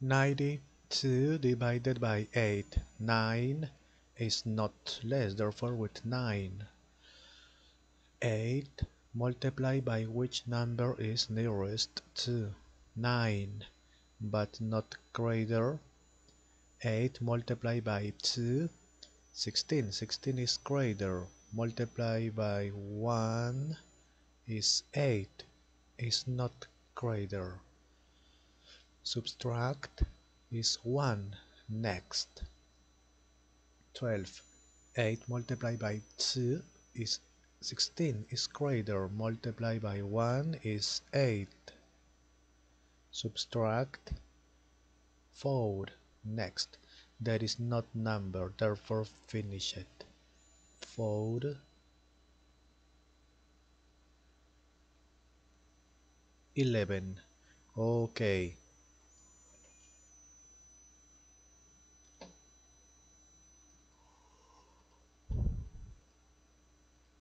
92 divided by 8. 9 is not less, therefore with 9. 8 multiplied by which number is nearest to 9 but not greater 8 multiplied by 2 16 16 is greater multiplied by 1 is 8 is not greater subtract is 1 next. 12 8 multiplied by 2 is 16 is greater. Multiplied by 1 is 8 subtract 4 next. That is not number. Therefore finish it. 4 11 okay